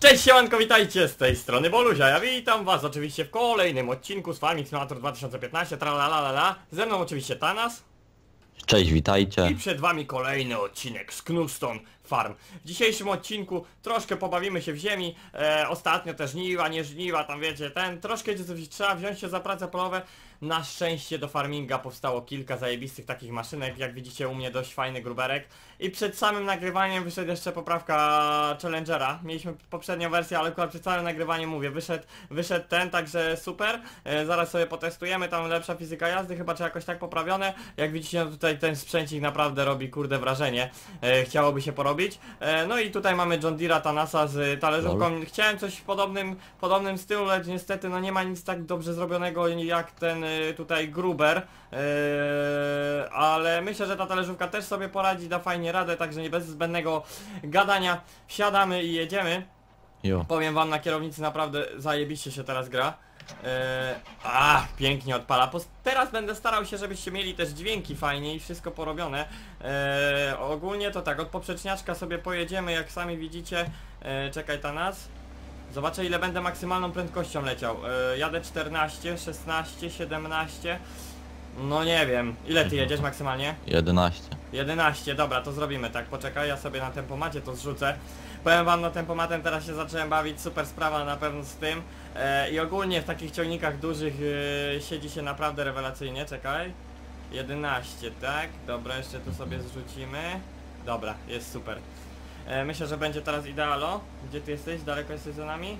Cześć siemanko, witajcie z tej strony Boluzia, ja witam was oczywiście w kolejnym odcinku z Farming Simulator 2015, tralalalala, ze mną oczywiście Tanas Cześć, witajcie. i przed wami kolejny odcinek z Knuston Farm. W dzisiejszym odcinku troszkę pobawimy się w ziemi, e, ostatnio też żniwa, nie żniwa, tam wiecie, ten, troszkę trzeba wziąć się za prace polowe. Na szczęście do farminga powstało kilka zajebistych takich maszynek, jak widzicie u mnie dość fajny gruberek. I przed samym nagrywaniem wyszedł jeszcze poprawka Challengera. Mieliśmy poprzednią wersję, ale akurat przed całym nagrywaniem mówię, wyszedł, wyszedł ten, także super. E, zaraz sobie potestujemy, tam lepsza fizyka jazdy, chyba czy jakoś tak poprawione. Jak widzicie, no tutaj ten sprzęcik naprawdę robi kurde wrażenie. E, chciałoby się porobić. E, no i tutaj mamy John Deere'a Tanasa z talerzówką. Chciałem coś w podobnym, podobnym stylu, lecz niestety no nie ma nic tak dobrze zrobionego jak ten tutaj Gruber. Yy, ale myślę, że ta talerzówka też sobie poradzi, da fajnie radę, także nie bez zbędnego gadania. Wsiadamy i jedziemy. Jo. Powiem wam, na kierownicy naprawdę zajebiście się teraz gra. Yy, a, pięknie odpala. Teraz będę starał się, żebyście mieli też dźwięki fajnie i wszystko porobione. Ogólnie to tak, od poprzeczniaczka sobie pojedziemy, jak sami widzicie. Czekaj ta nas. Zobaczę ile będę maksymalną prędkością leciał. Yy, jadę 14, 16, 17. No nie wiem. Ile ty jedziesz maksymalnie? 11. 11, dobra, to zrobimy tak, poczekaj, ja sobie na tempomacie to zrzucę. Powiem wam, no tempomatem teraz się zacząłem bawić, super sprawa na pewno z tym. E, I ogólnie w takich ciągnikach dużych e, siedzi się naprawdę rewelacyjnie, czekaj. 11, tak? Dobra, jeszcze tu sobie zrzucimy. Dobra, jest super. E, myślę, że będzie teraz idealo. Gdzie ty jesteś? Daleko jesteś za nami?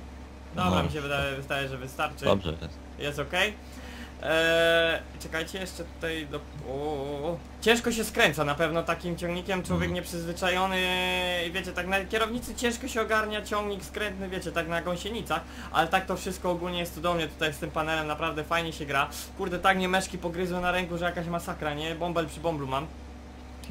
Dobra, No. mi się wydaje, wydaje że wystarczy. Dobrze jest. Jest ok. Eee, czekajcie jeszcze tutaj do... O, o, o. Ciężko się skręca na pewno takim ciągnikiem, człowiek Mhm. nieprzyzwyczajony i wiecie, tak na kierownicy ciężko się ogarnia ciągnik skrętny, wiecie, tak na gąsienicach, ale tak to wszystko ogólnie jest cudownie tutaj z tym panelem, naprawdę fajnie się gra. Kurde, tak mnie meszki pogryzły na ręku, że jakaś masakra, nie? Bąbel przy bąblu mam.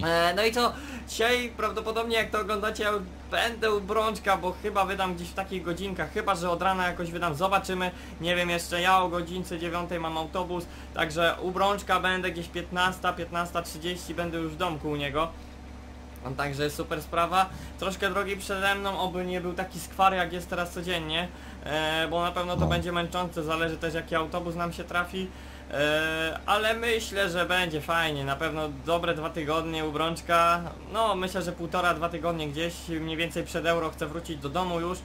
E, no i co, dzisiaj prawdopodobnie jak to oglądacie, ja będę u Brączka, bo chyba wydam gdzieś w takich godzinkach, chyba że od rana jakoś wydam, zobaczymy, nie wiem jeszcze, ja o godzince 9 mam autobus, także u Brączka będę gdzieś 15, 15.30, będę już w domku u niego. Także super sprawa, troszkę drogi przede mną, oby nie był taki skwar jak jest teraz codziennie, e, bo na pewno to No. będzie męczące, zależy też jaki autobus nam się trafi. E, ale myślę, że będzie fajnie, na pewno dobre dwa tygodnie u Brączka, no myślę, że półtora, dwa tygodnie gdzieś, mniej więcej przed euro chcę wrócić do domu już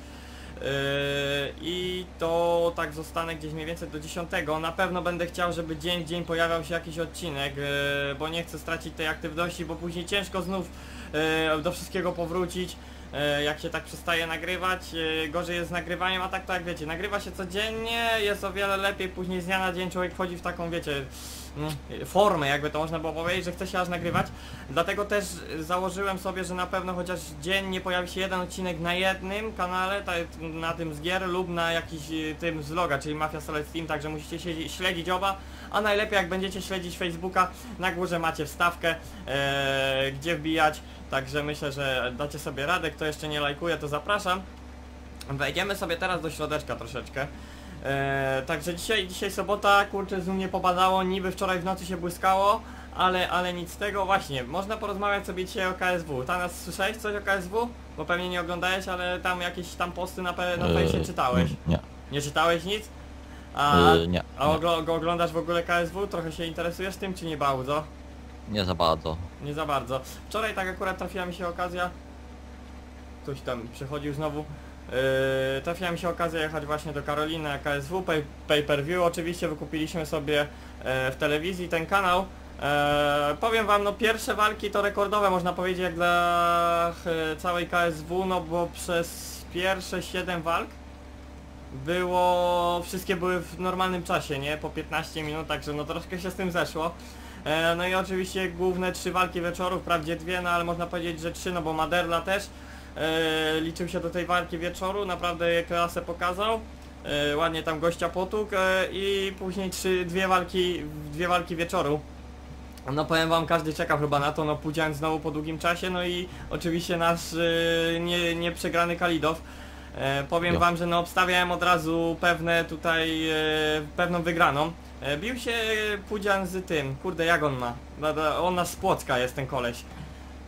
E, i to tak zostanę gdzieś mniej więcej do 10. Na pewno będę chciał, żeby dzień w dzień pojawiał się jakiś odcinek, e, bo nie chcę stracić tej aktywności, bo później ciężko znów do wszystkiego powrócić. E, jak się tak przestaje nagrywać, e, gorzej jest z nagrywaniem, a tak to jak wiecie, nagrywa się codziennie, jest o wiele lepiej, później z dnia na dzień człowiek wchodzi w taką, wiecie, mm, formę, jakby to można było powiedzieć, że chce się aż nagrywać. Dlatego też założyłem sobie, że na pewno chociaż dziennie pojawi się jeden odcinek na jednym kanale, na tym z gier lub na jakiś e, tym z vloga, czyli Mafia Solid Steam, także musicie się śledzić oba, a najlepiej jak będziecie śledzić Facebooka, na górze macie wstawkę, e, gdzie wbijać, także myślę, że dacie sobie radę, kto jeszcze nie lajkuje to zapraszam. Wejdziemy sobie teraz do środeczka troszeczkę. E, także dzisiaj, dzisiaj sobota, kurczę, z mnie popadało, niby wczoraj w nocy się błyskało, ale, ale nic z tego. Właśnie, można porozmawiać sobie dzisiaj o KSW. Tanas, słyszałeś coś o KSW? Bo pewnie nie oglądałeś, ale tam jakieś tam posty na, pe- na fejsie czytałeś. Nie. Nie czytałeś nic? A, E, nie. a Nie, go oglądasz w ogóle KSW? Trochę się interesujesz tym, czy nie bardzo? nie za bardzo. Nie za bardzo. Wczoraj tak akurat trafiła mi się okazja. Ktoś tam przychodził znowu. Yy, trafiła mi się okazja jechać właśnie do Karoliny na KSW, pay, pay per view. Oczywiście wykupiliśmy sobie e, w telewizji ten kanał. E, powiem wam, no pierwsze walki to rekordowe można powiedzieć jak dla e, całej KSW, no bo przez pierwsze 7 walk było, wszystkie były w normalnym czasie, nie? Po 15 minut, także no troszkę się z tym zeszło. No i oczywiście główne trzy walki wieczoru, wprawdzie dwie, no ale można powiedzieć, że trzy, no bo Maderla też e, liczył się do tej walki wieczoru, naprawdę klasę pokazał. E, ładnie tam gościa potłukł e, i później trzy, dwie walki, dwie walki wieczoru. No powiem wam, każdy czekał chyba na to, no Pudzian znowu po długim czasie, no i oczywiście nasz e, nie, nieprzegrany Kalidow. E, powiem Jo. wam, że no obstawiałem od razu pewne tutaj, e, pewną wygraną. E, bił się Pudzian z tym, kurde jak on ma? On na z Płocka jest ten koleś.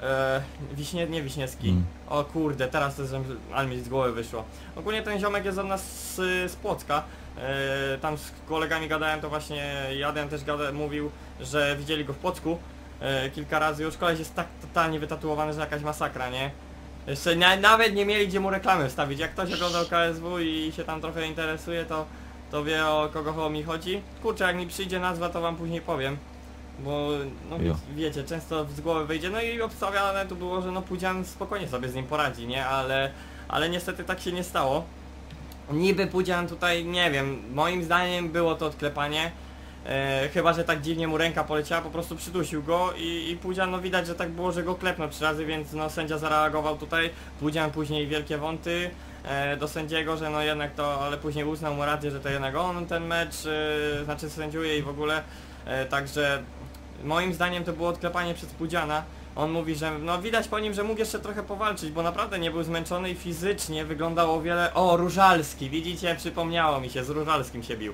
E, wiśnie, nie Wiśniewski. Mm. O kurde, teraz to zem- ale mi z głowy wyszło. Ogólnie ten ziomek jest od nas z, z Płocka. E, tam z kolegami gadałem, to właśnie Jaden też gada, mówił, że widzieli go w Płocku e, kilka razy już. Koleś jest tak totalnie wytatuowany, że jakaś masakra, nie? Jeszcze na, nawet nie mieli gdzie mu reklamy wstawić. Jak ktoś oglądał KSW i się tam trochę interesuje, to, to wie o kogo mi chodzi. Kurczę, jak mi przyjdzie nazwa, to wam później powiem. Bo no Jo. wiecie, często z głowy wyjdzie, no i obstawiane tu było, że no Pudzian spokojnie sobie z nim poradzi, nie? Ale, ale niestety tak się nie stało. Niby Pudzian tutaj, nie wiem, moim zdaniem było to odklepanie. E, chyba, że tak dziwnie mu ręka poleciała, po prostu przydusił go i, i Pudzian, no widać, że tak było, że go klepnął trzy razy, więc no sędzia zareagował tutaj. Pudzian później wielkie wąty e, do sędziego, że no jednak to, ale później uznał mu rację, że to jednak on ten mecz, e, znaczy sędziuje i w ogóle. E, także moim zdaniem to było odklepanie przez Pudziana. On mówi, że no widać po nim, że mógł jeszcze trochę powalczyć, bo naprawdę nie był zmęczony i fizycznie wyglądał o wiele... O, Różalski, widzicie, przypomniało mi się, z Różalskim się bił.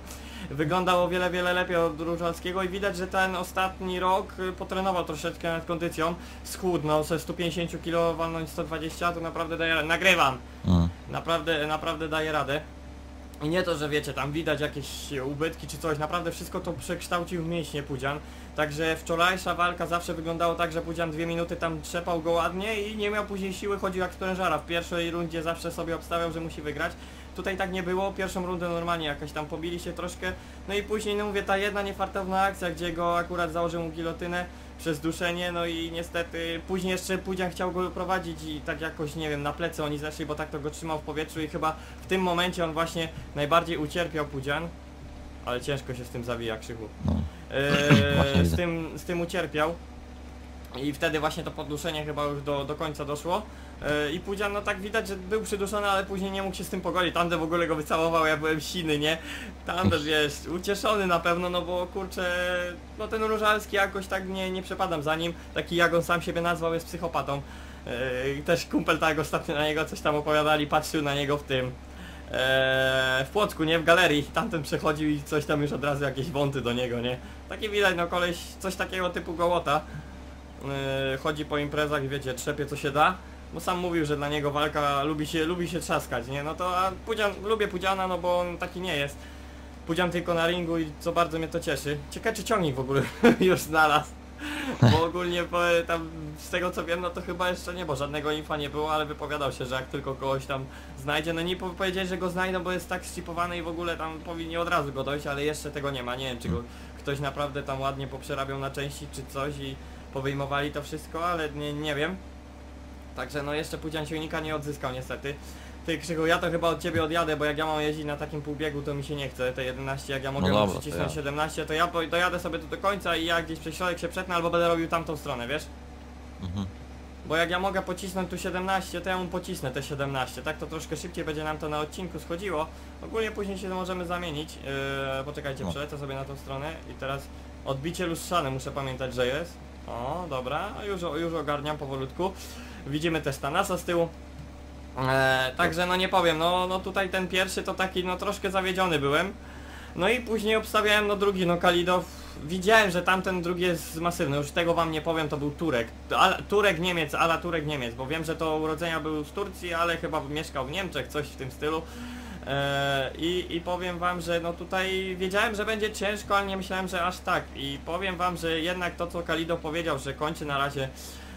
Wyglądał o wiele, wiele lepiej od Różalskiego i widać, że ten ostatni rok y, potrenował troszeczkę nad kondycją. Schudnął, ze 150 kg walnąć 120, to naprawdę daje... Nagrywam! Mm. Naprawdę, naprawdę daje radę. I nie to, że wiecie, tam widać jakieś ubytki czy coś, naprawdę wszystko to przekształcił w mięśnie Pudzian. Także wczorajsza walka zawsze wyglądała tak, że Pudzian dwie minuty tam trzepał go ładnie i nie miał później siły, chodził jak sprężara. W pierwszej rundzie zawsze sobie obstawiał, że musi wygrać. Tutaj tak nie było, pierwszą rundę normalnie jakoś tam pobili się troszkę, no i później, no mówię, ta jedna niefartowna akcja, gdzie go akurat założył mu gilotynę przez duszenie, no i niestety później jeszcze Pudzian chciał go prowadzić i tak jakoś, nie wiem, na plecy oni zeszli, bo tak to go trzymał w powietrzu i chyba w tym momencie on właśnie najbardziej ucierpiał Pudzian, ale ciężko się z tym zawija Krzychu. Właśnie Eee, z, widzę. tym, z tym ucierpiał i wtedy właśnie to podduszenie chyba już do, do końca doszło. Eee, I Pudzian, no tak widać, że był przyduszony, ale później nie mógł się z tym pogodzić. Tamten w ogóle go wycałował, ja byłem siny, nie? Tamten, wiesz, ucieszony na pewno, no bo kurczę, no ten Różalski jakoś tak nie, nie przepadam za nim. Taki jak on sam siebie nazwał, jest psychopatą. Eee, też kumpel tak ostatnio na niego coś tam opowiadali, patrzył na niego w tym eee, w Płocku, nie? W galerii. Tamten przechodził i coś tam już od razu jakieś wąty do niego, nie? Takie widać, no koleś, coś takiego typu gołota. Eee, chodzi po imprezach wiecie, trzepie co się da. Bo sam mówił, że dla niego walka lubi się, lubi się trzaskać, nie? No to a Pudzian, lubię Pudziana, no bo on taki nie jest. Pudzian tylko na ringu i co bardzo mnie to cieszy. Ciekawe czy ciągnik w ogóle już znalazł. Bo ogólnie po, tam z tego co wiem, no to chyba jeszcze nie, bo żadnego infa nie było, ale wypowiadał się, że jak tylko kogoś tam znajdzie, no nie po- powiedzieli, że go znajdą, bo jest tak ścipowany i w ogóle tam powinni od razu go dojść, ale jeszcze tego nie ma. Nie wiem, czy go ktoś naprawdę tam ładnie poprzerabiał na części czy coś i powyjmowali to wszystko, ale nie, nie wiem. Także no jeszcze Pudzian silnika nie odzyskał niestety. Ty Krzychu, ja to chyba od ciebie odjadę, bo jak ja mam jeździć na takim półbiegu, to mi się nie chce. Te 11, jak ja mogę No dobra, to przycisnąć ja. 17, to ja po- dojadę sobie tu do końca i ja gdzieś przez środek się przetnę, albo będę robił tamtą stronę, wiesz? Mhm. Bo jak ja mogę pocisnąć tu 17, to ja mu pocisnę te 17. Tak to troszkę szybciej będzie nam to na odcinku schodziło. Ogólnie później się możemy zamienić. Yy, poczekajcie, No. przelecę sobie na tą stronę i teraz odbicie lustrzane muszę pamiętać, że jest. O, dobra, już, już ogarniam powolutku. Widzimy też Tanasa z tyłu. E, także no nie powiem, no, no tutaj ten pierwszy to taki no troszkę zawiedziony byłem. No i później obstawiałem no drugi, no Kalidow. Widziałem, że tamten drugi jest masywny, już tego wam nie powiem, to był Turek. Turek Niemiec, ala Turek Niemiec, bo wiem, że to urodzenia był z Turcji, ale chyba mieszkał w Niemczech, coś w tym stylu. E, i, I powiem wam, że no tutaj wiedziałem, że będzie ciężko, ale nie myślałem, że aż tak. I powiem wam, że jednak to co Kalido powiedział, że kończy na razie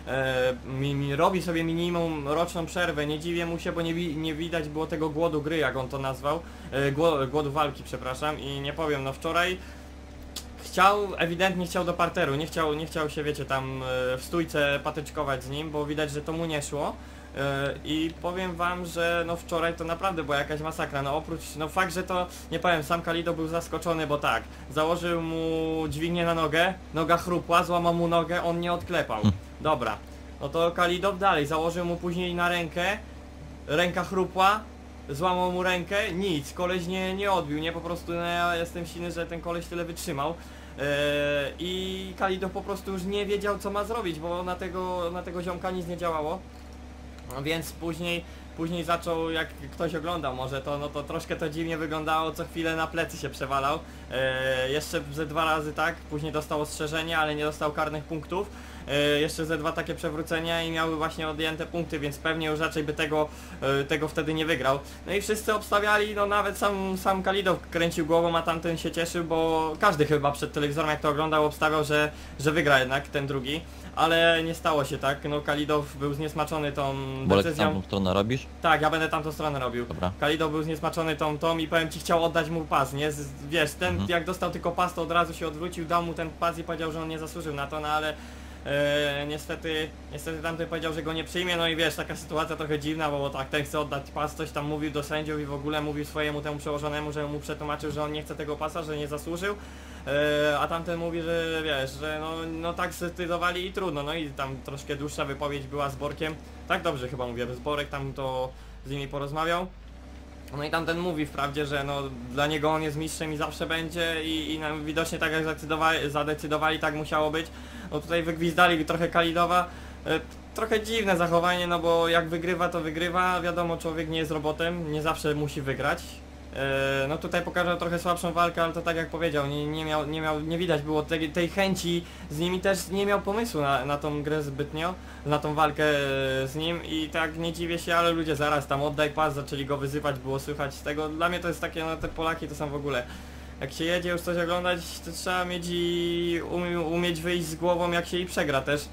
e, robi sobie minimum roczną przerwę, nie dziwię mu się, bo nie, nie widać było tego głodu gry, jak on to nazwał, e, gło, głodu walki, przepraszam, i nie powiem, no wczoraj chciał, ewidentnie chciał do parteru, nie chciał, nie chciał się, wiecie, tam e, w stójce patyczkować z nim, bo widać, że to mu nie szło. E, I powiem wam, że no wczoraj to naprawdę była jakaś masakra, no oprócz, no fakt, że to, nie powiem, sam Kalido był zaskoczony, bo tak, założył mu dźwignię na nogę, noga chrupła, złamał mu nogę, on nie odklepał. Dobra, no to Kalido dalej, założył mu później na rękę, ręka chrupła, złamał mu rękę, nic, koleś nie, nie odbił, nie, po prostu no, ja jestem silny, że ten koleś tyle wytrzymał. Eee, I Kalido po prostu już nie wiedział co ma zrobić, bo na tego, na tego ziomka nic nie działało. No więc później, później zaczął, jak ktoś oglądał może to, no to troszkę to dziwnie wyglądało, co chwilę na plecy się przewalał. E, jeszcze ze dwa razy tak, później dostał ostrzeżenie, ale nie dostał karnych punktów. E, jeszcze ze dwa takie przewrócenia i miały właśnie odjęte punkty, więc pewnie już raczej by tego, e, tego wtedy nie wygrał. No i wszyscy obstawiali, no nawet sam, sam Kalidow kręcił głową, a tamten się cieszył, bo każdy chyba przed telewizorem jak to oglądał obstawiał, że, że wygra jednak ten drugi. Ale nie stało się tak, no Kalidow był zniesmaczony tą Bolek decyzją. tamtą stronę robisz? Tak, ja będę tamtą stronę robił. Dobra. Kalido był zniesmaczony tą tą i powiem ci chciał oddać mu pas, nie? Z, wiesz, ten Mhm. jak dostał tylko pas to od razu się odwrócił, dał mu ten pas i powiedział, że on nie zasłużył na to, no ale e, niestety, niestety tamten powiedział, że go nie przyjmie, no i wiesz, taka sytuacja trochę dziwna, bo tak, ten chce oddać pas, coś tam mówił do sędziów i w ogóle mówił swojemu temu przełożonemu, że mu przetłumaczył, że on nie chce tego pasa, że nie zasłużył. E, a tamten mówi, że wiesz, że no, no tak zdecydowali i trudno, no i tam troszkę dłuższa wypowiedź była z Borkiem. Tak dobrze chyba mówię, z Borek tam to z nimi porozmawiał. No i tamten mówi wprawdzie, że no dla niego on jest mistrzem i zawsze będzie i, i widocznie tak jak zadecydowali, zadecydowali tak musiało być. No tutaj wygwizdali trochę Kalidowa. E, Trochę dziwne zachowanie, no bo jak wygrywa to wygrywa, wiadomo człowiek nie jest robotem, nie zawsze musi wygrać. E, No tutaj pokazał trochę słabszą walkę, ale to tak jak powiedział, nie, nie, miał, nie, miał, nie widać było tej, tej chęci z nimi też nie miał pomysłu na, na tą grę zbytnio, na tą walkę e, z nim i tak nie dziwię się, ale ludzie zaraz tam oddaj pas, zaczęli go wyzywać, było słychać z tego. Dla mnie to jest takie, no te Polaki to są w ogóle. Jak się jedzie już coś oglądać, to trzeba mieć i umie, umieć wyjść z głową jak się i przegra też.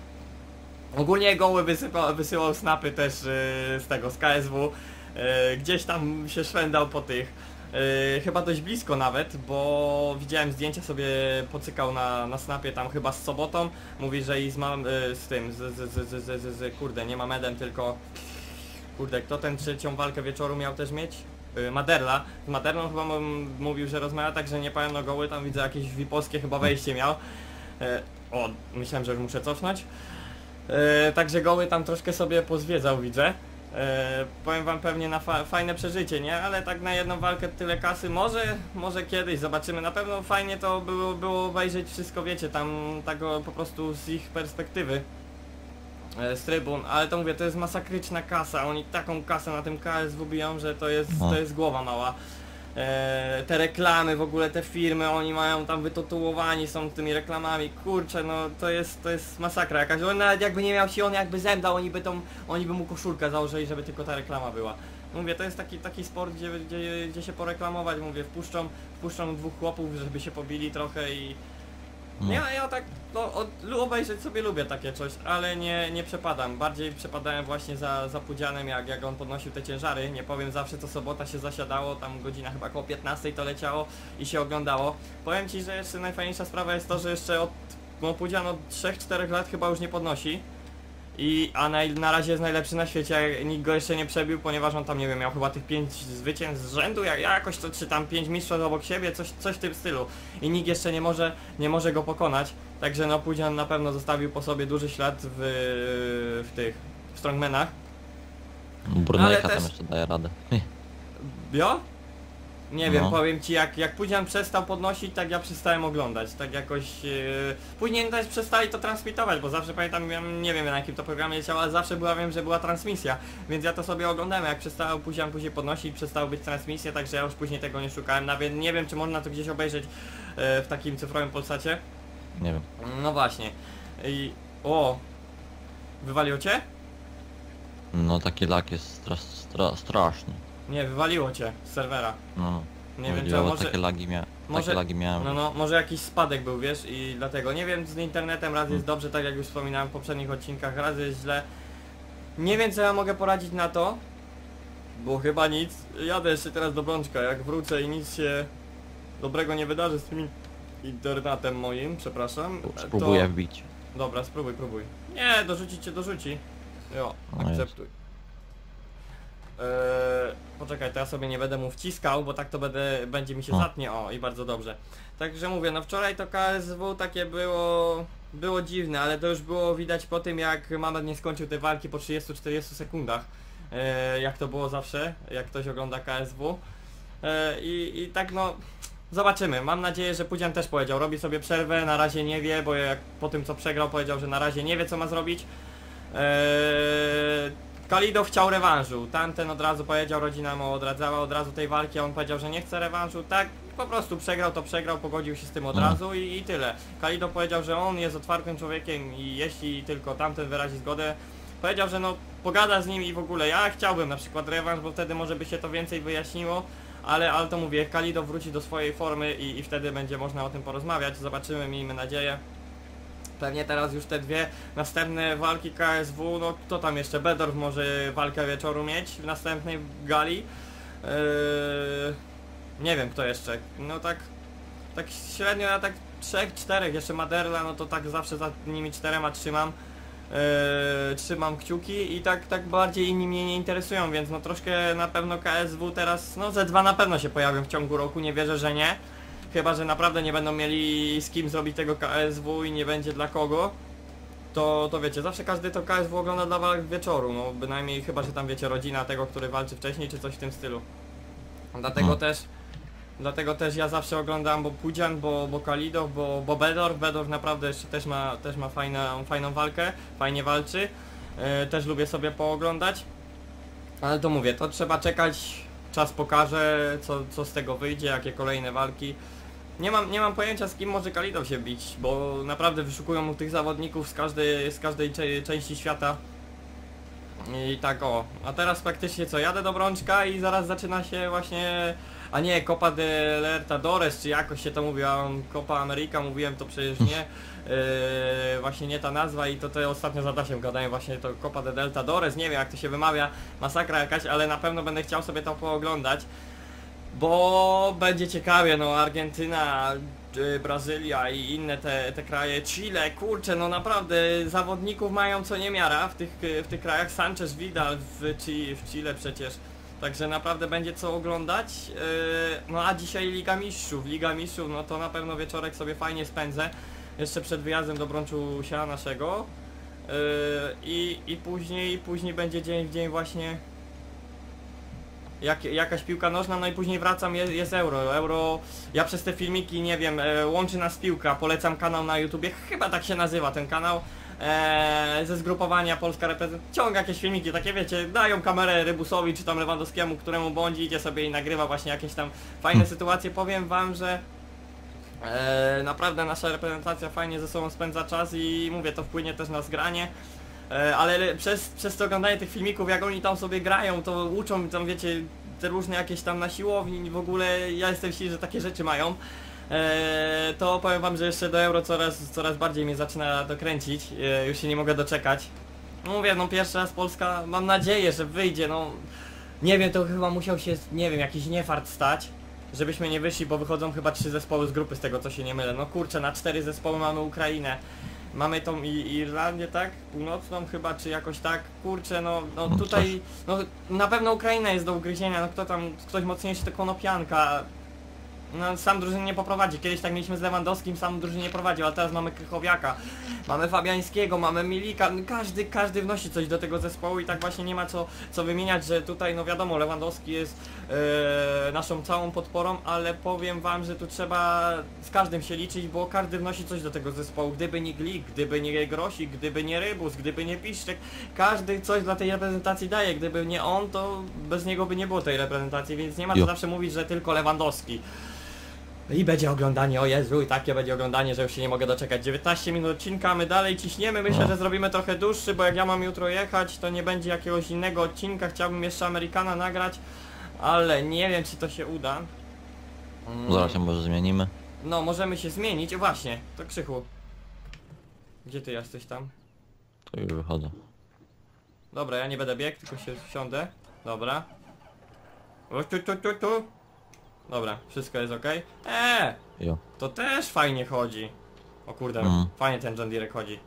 Ogólnie goły wysypa, wysyłał snapy też yy, z tego, z KSW. Yy, gdzieś tam się szwendał po tych. Yy, chyba dość blisko nawet, bo widziałem zdjęcia sobie pocykał na, na snapie tam chyba z sobotą. Mówi, że i z, mam, yy, z tym, z, z, z, z, z, z, kurde, nie Mamedem, tylko kurde, kto ten trzecią walkę wieczoru miał też mieć? Yy, Maderla. Z Maderlą chyba mówił, że rozmawia, także nie powiem no goły, tam widzę jakieś wipowskie chyba wejście miał. Yy, o, myślałem, że już muszę cofnąć. E, także goły tam troszkę sobie pozwiedzał, widzę. E, powiem wam pewnie na fa fajne przeżycie, nie? Ale tak na jedną walkę tyle kasy, może, może kiedyś zobaczymy. Na pewno fajnie to było, było obejrzeć wszystko, wiecie, tam tak po prostu z ich perspektywy. E, z trybun, ale to mówię, to jest masakryczna kasa, oni taką kasę na tym KSW biją, że to jest, No. to jest głowa mała. E, te reklamy, w ogóle te firmy, oni mają tam wytatuowani są tymi reklamami, kurczę, no to jest, to jest masakra jakaś, on nawet jakby nie miał siły, on jakby zemdał, oni by tą, oni by mu koszulkę założyli, żeby tylko ta reklama była. Mówię, to jest taki, taki sport, gdzie, gdzie, gdzie się poreklamować, mówię, wpuszczą, wpuszczą dwóch chłopów, żeby się pobili trochę i... No. Ja, ja tak, no, od, obejrzeć sobie lubię takie coś, ale nie, nie przepadam. Bardziej przepadałem właśnie za, za Pudzianem, jak, jak on podnosił te ciężary. Nie powiem zawsze, co sobota się zasiadało, tam godzina chyba około 15 to leciało i się oglądało. Powiem Ci, że jeszcze najfajniejsza sprawa jest to, że jeszcze od, no Pudzian od 3-4 lat chyba już nie podnosi. I, a na, na razie jest najlepszy na świecie, nikt go jeszcze nie przebił, ponieważ on tam, nie wiem, miał chyba tych 5 zwycięstw z rzędu, jak, jakoś to, czy tam 5 mistrzostw obok siebie, coś, coś w tym stylu. I nikt jeszcze nie może, nie może go pokonać, także no Pudzian na pewno zostawił po sobie duży ślad w, w tych, w strongmanach. Brunejka Ale tam też- jeszcze daje radę. Bio? Nie wiem, No. powiem ci, jak, jak Pudzian przestał podnosić, tak ja przestałem oglądać, tak jakoś... Yy... Później też przestali to transmitować, bo zawsze pamiętam, ja nie wiem na jakim to programie leciało, ale zawsze była, wiem, że była transmisja, więc ja to sobie oglądałem, jak przestał Pudzian później podnosić, przestało być transmisja, także ja już później tego nie szukałem, nawet nie wiem, czy można to gdzieś obejrzeć yy, w takim cyfrowym Polsacie. Nie wiem. No właśnie. I... O! Wywaliło cię? No taki lak jest stra stra straszny. Nie, wywaliło cię z serwera. No. Nie wiem, bo może... takie lagi miałem. może- Takie lagi miałem. No no, może jakiś spadek był, wiesz, i dlatego. Nie wiem, z internetem raz jest dobrze, tak jak już wspominałem w poprzednich odcinkach, raz jest źle. Nie wiem, co ja mogę poradzić na to, bo chyba nic. Jadę jeszcze teraz do Brączka, jak wrócę i nic się dobrego nie wydarzy z tym internetem moim, przepraszam. Spróbuję to... wbić. Dobra, spróbuj, próbuj. Nie, dorzucić cię dorzuci. Jo, No akceptuj. Eee, poczekaj, to ja sobie nie będę mu wciskał, bo tak to będę, będzie mi się O. zatnie, o i bardzo dobrze. Także mówię, no wczoraj to KSW takie było, było dziwne, ale to już było widać po tym jak Mamed nie skończył tej walki po 30-40 sekundach. Eee, jak to było zawsze, jak ktoś ogląda KSW. Eee, i, I tak no, zobaczymy. Mam nadzieję, że Pudzian też powiedział, robi sobie przerwę, na razie nie wie, bo jak po tym co przegrał powiedział, że na razie nie wie co ma zrobić. Eee, Kalido chciał rewanżu, tamten od razu powiedział, rodzina mu odradzała od razu tej walki, a on powiedział, że nie chce rewanżu, tak, po prostu przegrał to przegrał, pogodził się z tym od Mhm. razu i, i tyle. Kalido powiedział, że on jest otwartym człowiekiem i jeśli tylko tamten wyrazi zgodę, powiedział, że no pogada z nim i w ogóle ja chciałbym na przykład rewanż, bo wtedy może by się to więcej wyjaśniło, ale, ale to mówię, Kalido wróci do swojej formy i, i wtedy będzie można o tym porozmawiać, zobaczymy, miejmy nadzieję. Pewnie teraz już te dwie następne walki KSW, no kto tam jeszcze? Bedorf może walkę wieczoru mieć w następnej gali. Yy, nie wiem kto jeszcze. No tak, tak średnio ja tak trzech, czterech, jeszcze Maderla, no to tak zawsze za nimi czterema trzymam. Yy, trzymam kciuki i tak, tak bardziej inni mnie nie interesują, więc no troszkę na pewno KSW teraz, no ze dwa na pewno się pojawią w ciągu roku, nie wierzę, że nie. Chyba, że naprawdę nie będą mieli z kim zrobić tego KSW i nie będzie dla kogo. To, to wiecie, zawsze każdy to KSW ogląda dla walk wieczoru, no bynajmniej chyba, że tam wiecie, rodzina tego, który walczy wcześniej, czy coś w tym stylu. Dlatego No. też, dlatego też ja zawsze oglądam bo Pudzian, bo, bo Kalido, bo, bo Bedor. Bedor naprawdę jeszcze też ma, też ma fajną, fajną walkę, fajnie walczy. E, też lubię sobie pooglądać. Ale to mówię, to trzeba czekać, czas pokaże, co, co z tego wyjdzie, jakie kolejne walki. Nie mam, nie mam pojęcia z kim może Kalido się bić, bo naprawdę wyszukują mu tych zawodników z każdej, z każdej cze- części świata. I tak o, a teraz praktycznie co, jadę do Brączka i zaraz zaczyna się właśnie, a nie, Copa de Libertadores, czy jakoś się to mówi, a on Copa America, mówiłem to przecież nie, yy, właśnie nie ta nazwa i to to ostatnio z Adasiem gadałem właśnie to Copa de Deltadores, nie wiem jak to się wymawia, masakra jakaś, ale na pewno będę chciał sobie to pooglądać. Bo będzie ciekawie, no Argentyna, y, Brazylia i inne te, te kraje, Chile, kurczę, no naprawdę zawodników mają co niemiara w tych, w tych krajach, Sanchez Vidal w, w Chile przecież, także naprawdę będzie co oglądać, y, no a dzisiaj Liga Mistrzów, Liga Mistrzów, no to na pewno wieczorek sobie fajnie spędzę, jeszcze przed wyjazdem do Brączusia naszego. Y, i, i później, później będzie dzień w dzień właśnie jak, jakaś piłka nożna, no i później wracam, jest, jest euro. Euro, ja przez te filmiki, nie wiem, e, łączy nas piłka, polecam kanał na YouTubie, chyba tak się nazywa ten kanał, e, ze zgrupowania Polska reprezent, ciąga jakieś filmiki, takie wiecie, dają kamerę Rybusowi czy tam Lewandowskiemu, któremu bądź idzie sobie i nagrywa właśnie jakieś tam fajne sytuacje. Powiem wam, że e, naprawdę nasza reprezentacja fajnie ze sobą spędza czas i mówię, to wpłynie też na zgranie. E, Ale przez, przez to oglądanie tych filmików, jak oni tam sobie grają, to uczą tam, wiecie, te różne jakieś tam na siłowni, w ogóle ja jestem silny, że takie rzeczy mają. E, to powiem wam, że jeszcze do euro coraz, coraz bardziej mnie zaczyna dokręcić, e, już się nie mogę doczekać. No Mówię, no pierwszy raz Polska, mam nadzieję, że wyjdzie, no nie wiem, to chyba musiał się, nie wiem, jakiś niefart stać, żebyśmy nie wyszli, bo wychodzą chyba trzy zespoły z grupy, z tego co się nie mylę. No kurczę, na cztery zespoły mamy Ukrainę. Mamy tą i Irlandię, tak? Północną chyba, czy jakoś tak? Kurczę, no, no No tutaj, no na pewno Ukraina jest do ugryzienia, no kto tam, ktoś mocniejszy to Konopianka. No sam drużyn nie poprowadzi, kiedyś tak mieliśmy z Lewandowskim, sam drużyn nie prowadził, ale teraz mamy Krychowiaka, mamy Fabiańskiego, mamy Milika, no każdy, każdy wnosi coś do tego zespołu i tak właśnie nie ma co, co wymieniać, że tutaj no wiadomo, Lewandowski jest e, naszą całą podporą, ale powiem wam, że tu trzeba z każdym się liczyć, bo każdy wnosi coś do tego zespołu, gdyby nie Glik, gdyby nie Grosik, gdyby nie Rybus, gdyby nie Piszczek, każdy coś dla tej reprezentacji daje, gdyby nie on, to bez niego by nie było tej reprezentacji, więc nie ma co Jo. zawsze mówić, że tylko Lewandowski. I będzie oglądanie, o Jezu, i takie będzie oglądanie, że już się nie mogę doczekać. 19 minut odcinka, my dalej ciśniemy, myślę, No. że zrobimy trochę dłuższy, bo jak ja mam jutro jechać, to nie będzie jakiegoś innego odcinka, chciałbym jeszcze Amerykana nagrać, ale nie wiem, czy to się uda. Mm, Zaraz się może zmienimy. No, możemy się zmienić, O, właśnie, to Krzychu. Gdzie ty jesteś tam? To już wychodzę. Dobra, ja nie będę biegł, tylko się wsiądę. Dobra. O, tu, tu, tu, tu. Dobra, wszystko jest ok. Eee! Jo. To też fajnie chodzi. O kurde, Mhm. fajnie ten John Deere chodzi.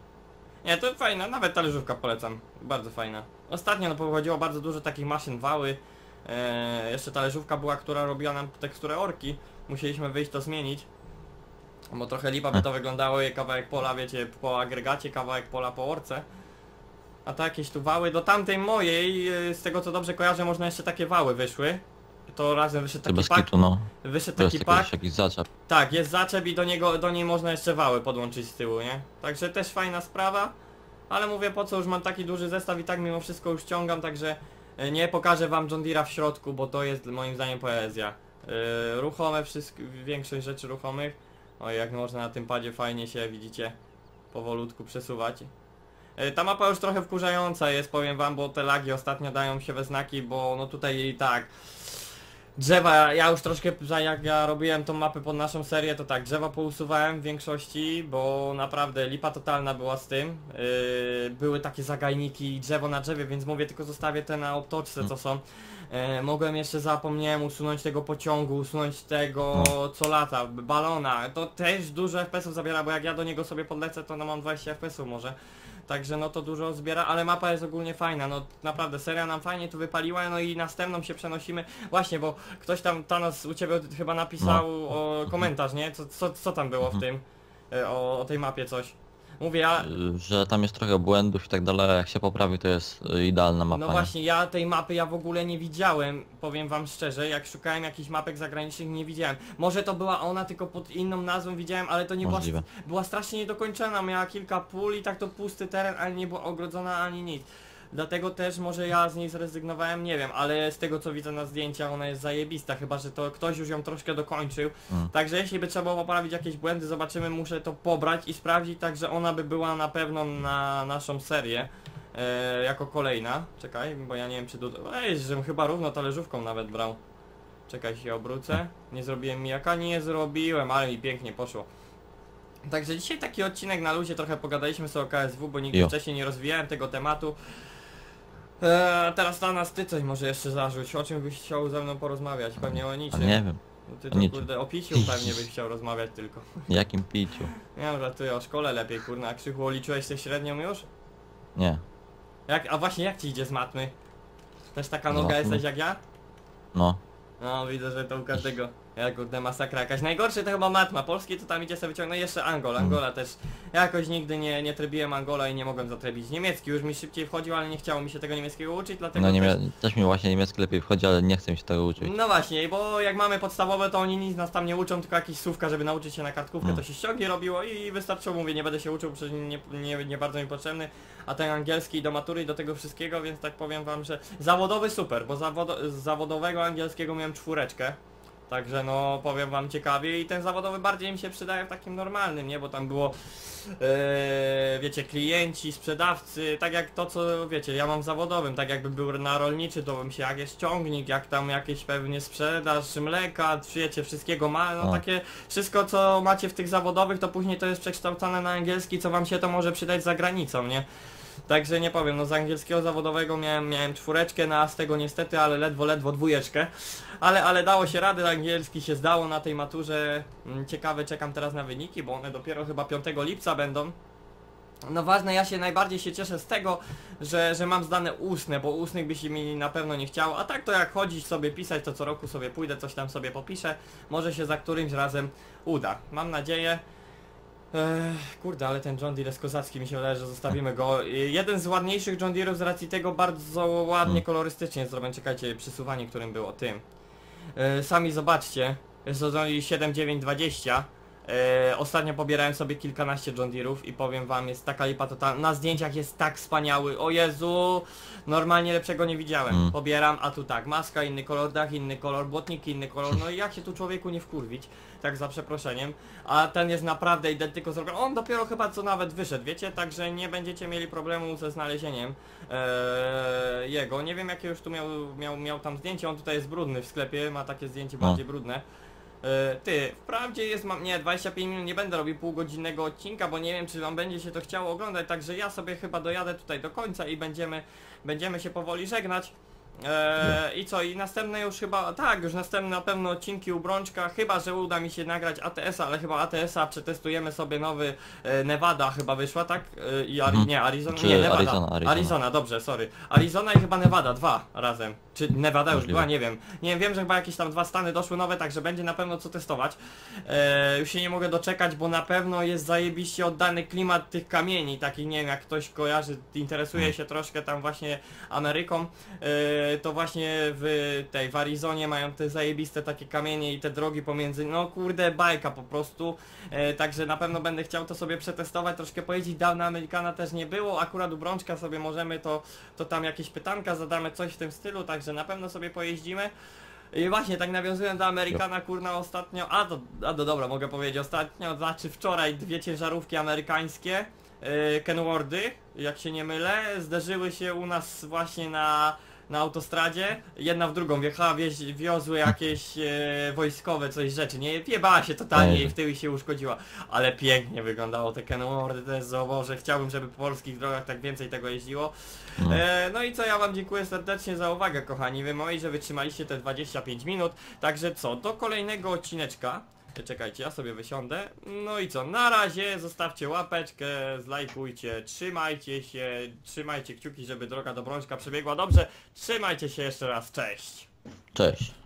Nie, to fajna, nawet talerzówka polecam. Bardzo fajna. Ostatnio no pochodziło bardzo dużo takich maszyn wały. Eee, jeszcze talerzówka była, która robiła nam teksturę orki. Musieliśmy wyjść to zmienić. Bo trochę lipa by to wyglądało, kawałek pola, wiecie, po agregacie, kawałek pola po orce. A to jakieś tu wały, do tamtej mojej, e, z tego co dobrze kojarzę, można jeszcze takie wały wyszły. To razem wyszedł taki pak, kitu, no. wyszedł To jest taki jakiś, pak. jakiś zaczep. Tak, jest zaczep i do niego do niej można jeszcze wały podłączyć z tyłu, nie? Także też fajna sprawa. Ale mówię po co już mam taki duży zestaw i tak mimo wszystko już ściągam, także e, nie pokażę wam John Deere'a w środku, bo to jest moim zdaniem poezja. E, ruchome, wszystko, większość rzeczy ruchomych. Oj, jak można na tym padzie fajnie się, widzicie, powolutku przesuwać. E, Ta mapa już trochę wkurzająca jest, powiem wam, bo te lagi ostatnio dają się we znaki, bo no tutaj i tak Drzewa, ja już troszkę, jak ja robiłem tą mapę pod naszą serię, to tak, drzewa pousuwałem w większości, bo naprawdę lipa totalna była z tym. Yy, były takie zagajniki, drzewo na drzewie, więc mówię, tylko zostawię te na obtoczce, co są. Yy, mogłem jeszcze, zapomniałem usunąć tego pociągu, usunąć tego, co lata, balona. To też dużo FPS-ów zabiera, bo jak ja do niego sobie podlecę, to no mam 20 FPS-ów może. Także no to dużo zbiera, ale mapa jest ogólnie fajna, no naprawdę seria nam fajnie tu wypaliła, no i następną się przenosimy. Właśnie, bo ktoś tam, Thanos u ciebie chyba napisał o komentarz, nie? Co, co, co tam było w tym, e, o, o tej mapie coś. Mówię, ja, Że tam jest trochę błędów i tak dalej, jak się poprawi to jest y, idealna mapa. no nie? właśnie, ja tej mapy ja w ogóle nie widziałem, powiem wam szczerze, jak szukałem jakichś mapek zagranicznych nie widziałem. Może to była ona, tylko pod inną nazwą widziałem, ale to nie była, Możliwe. była strasznie niedokończona, miała kilka pól i tak to pusty teren, ale nie była ogrodzona ani nic. Dlatego też może ja z niej zrezygnowałem, nie wiem, ale z tego co widzę na zdjęciach ona jest zajebista, chyba że to ktoś już ją troszkę dokończył. Mm. Także jeśli by trzeba było poprawić jakieś błędy, zobaczymy, muszę to pobrać i sprawdzić, także ona by była na pewno na naszą serię. E, jako kolejna. Czekaj, bo ja nie wiem czy tu... Ej, żebym chyba równo talerzówką nawet brał. Czekaj się obrócę. Nie zrobiłem mijaka? Nie zrobiłem, ale mi pięknie poszło. Także dzisiaj taki odcinek na luzie, trochę pogadaliśmy sobie o KSW, bo nigdy Jo. wcześniej nie rozwijałem tego tematu. Eee, teraz na nas ty coś może jeszcze zarzuć. O czym byś chciał ze mną porozmawiać? Pewnie o A niczym. nie wiem, No Ty to niczym. kurde o piciu pewnie byś chciał rozmawiać tylko. jakim piciu. Nie wiem, ty o szkole lepiej kurna. A Krzychu liczyłeś tę średnią już? Nie, Jak, a właśnie jak ci idzie z matmy? Też taka noga matmy? jesteś jak ja? no. No widzę, że to u każdego. Ja kurde masakra jakaś. Najgorszy to chyba matma. Polski to tam idzie sobie wyciągnąć. No jeszcze Angol. Mm. Angola też. Ja jakoś nigdy nie, nie trybiłem Angola i nie mogłem zatrybić. Niemiecki już mi szybciej wchodził, ale nie chciało mi się tego niemieckiego uczyć, dlatego No nie też... też mi właśnie niemiecki lepiej wchodzi, ale nie chcę mi się tego uczyć. No właśnie, bo jak mamy podstawowe, to oni nic nas tam nie uczą, tylko jakieś słówka, żeby nauczyć się na kartkówkę, Mm. to się ściągi robiło i wystarczyło, mówię, nie będę się uczył, przecież nie, nie, nie bardzo mi potrzebny, a ten angielski do matury i do tego wszystkiego, więc tak powiem wam, że zawodowy super, bo zawodo, z zawodowego angielskiego miałem czwóreczkę. Także no powiem wam ciekawie i ten zawodowy bardziej mi się przydaje w takim normalnym, nie? Bo tam było e, wiecie, klienci, sprzedawcy, tak jak to co wiecie, ja mam w zawodowym, tak jakby był na rolniczy, to bym się jak jest ciągnik, jak tam jakieś pewnie sprzedaż mleka, wiecie, wszystkiego ma, no O. takie wszystko co macie w tych zawodowych, to później to jest przekształcane na angielski, co wam się to może przydać za granicą, nie? Także nie powiem, no z angielskiego zawodowego miałem, miałem czwóreczkę, no a z tego niestety, ale ledwo, ledwo dwójeczkę. Ale, ale dało się rady, angielski się zdało na tej maturze. Mm, Ciekawe, czekam teraz na wyniki, bo one dopiero chyba 5 lipca będą. No ważne, ja się najbardziej się cieszę z tego, że, że mam zdane ustne, bo ustnych by się mi na pewno nie chciało, a tak to jak chodzić sobie pisać, to co roku sobie pójdę, coś tam sobie popiszę, może się za którymś razem uda. Mam nadzieję. Ech, kurde, ale ten John Deere jest kozacki, mi się wydaje, że zostawimy go. Jeden z ładniejszych John Deere'ów z racji tego bardzo ładnie, Mm. kolorystycznie zrobione. Czekajcie, przysuwanie, którym było tym. E, sami zobaczcie, jest to John Deere 7920. E, ostatnio pobierałem sobie kilkanaście John Deere'ów i powiem wam, jest taka lipa totalna. Na zdjęciach jest tak wspaniały. O Jezu, normalnie lepszego nie widziałem. Mm. Pobieram, a tu tak, maska, inny kolor, dach, inny kolor, błotnik, inny kolor. No i jak się tu człowieku nie wkurwić, tak za przeproszeniem. A ten jest naprawdę identyko zrobiony. On dopiero chyba co nawet wyszedł, wiecie? Także nie będziecie mieli problemu ze znalezieniem e, jego. Nie wiem jakie już tu miał, miał, miał tam zdjęcie, on tutaj jest brudny w sklepie, ma takie zdjęcie No. bardziej brudne. E, Ty, wprawdzie jest, mam, nie, 25 minut, nie będę robił półgodzinnego odcinka, bo nie wiem, czy wam będzie się to chciało oglądać, także ja sobie chyba dojadę tutaj do końca i będziemy, będziemy się powoli żegnać. E, I co, i następne już chyba, tak, już następne na pewno odcinki u Brączka, chyba, że uda mi się nagrać ATS-a, ale chyba ATS-a przetestujemy sobie nowy, e, Nevada chyba wyszła, tak? E, I Ari, Mhm. nie, Arizona, nie, Nevada, Arizona, Arizona. Arizona, dobrze, sorry. Arizona i chyba Nevada, dwa razem. Czy Nevada już była? Nie wiem. Nie wiem, że chyba jakieś tam dwa stany doszły nowe, także będzie na pewno co testować. E, już się nie mogę doczekać, bo na pewno jest zajebiście oddany klimat tych kamieni, takich nie wiem, jak ktoś kojarzy, interesuje się troszkę tam właśnie Ameryką, e, to właśnie w tej, w Arizonie mają te zajebiste takie kamienie i te drogi pomiędzy, no kurde, bajka po prostu, e, także na pewno będę chciał to sobie przetestować, troszkę pojeździć, dawno Amerykana też nie było, akurat u Brączka sobie możemy to, to tam jakieś pytanka zadamy, coś w tym stylu, także na pewno sobie pojeździmy. I właśnie, tak nawiązując do Amerykana, kurna, ostatnio, a to, a to dobra, mogę powiedzieć, ostatnio, znaczy wczoraj dwie ciężarówki amerykańskie, yy, Kenworthy, jak się nie mylę, zderzyły się u nas właśnie na, na autostradzie, jedna w drugą wjechała, wieź, wiozły jakieś e, wojskowe coś rzeczy, nie, wjebała się totalnie i w tył i się uszkodziła, ale pięknie wyglądało te Kenworthy, to jest zo, że chciałbym, żeby po polskich drogach tak więcej tego jeździło. No. E, no i co, ja wam dziękuję serdecznie za uwagę, kochani wy moi, że wytrzymaliście te 25 minut. Także co, do kolejnego odcineczka. Czekajcie, ja sobie wysiądę. No i co, na razie zostawcie łapeczkę, zlajkujcie, trzymajcie się, trzymajcie kciuki, żeby droga do Brączka przebiegła dobrze. Trzymajcie się jeszcze raz, cześć! Cześć.